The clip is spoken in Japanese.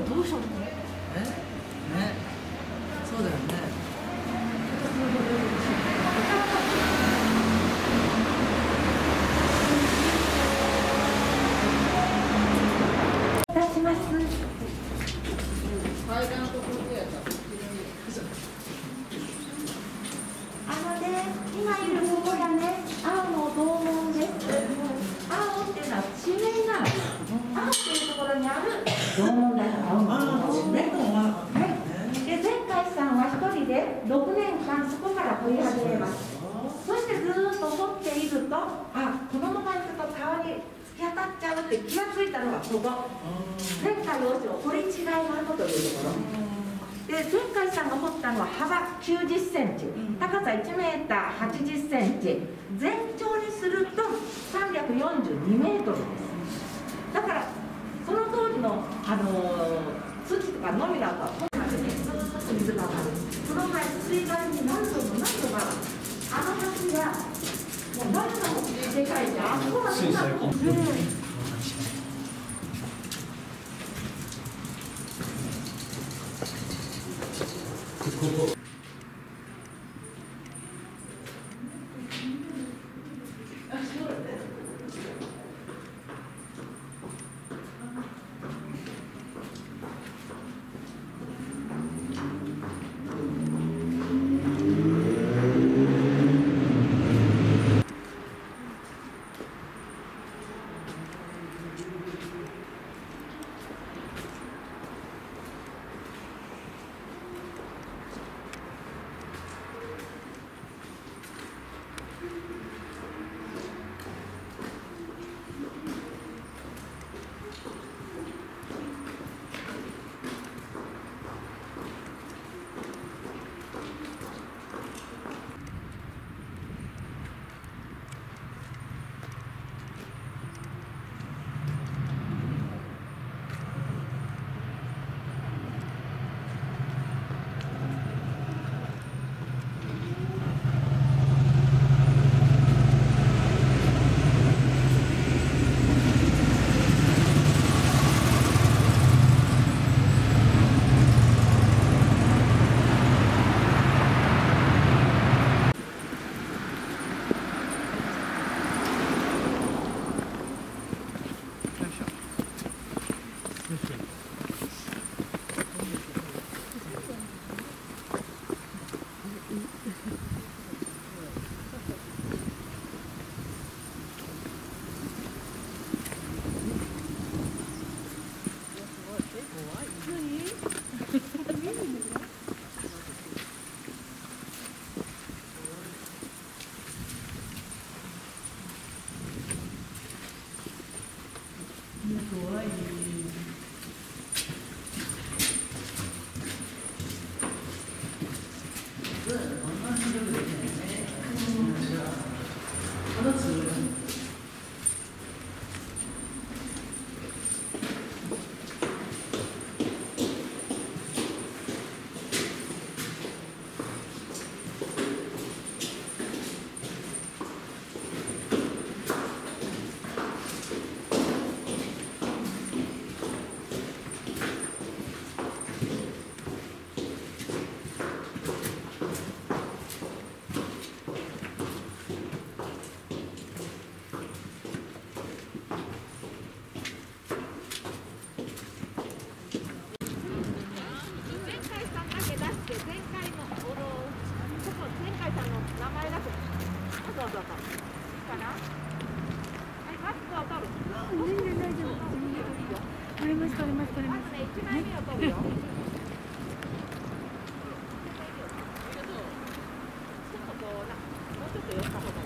どうしたのある銅門だから青の銅門ね。はい。で、前回さんは一人で6年間そこから掘り始めます。そしてずーっと掘っていると、あ、子供がいると川に突き当たっちゃうって気がついたのがここ。前回王子を掘り違いの跡というところ。で前回さんが掘ったのは幅90センチ、高さ1メーター80センチ、全長にすると342メートルです。だからその当時のあのー土とかのみだとここまでねずーっと水が上が。その前水害に何度も何度もあの橋がもう何度もでかいじゃん。あそこまで今うん前とう、もうちょっと寄った方が。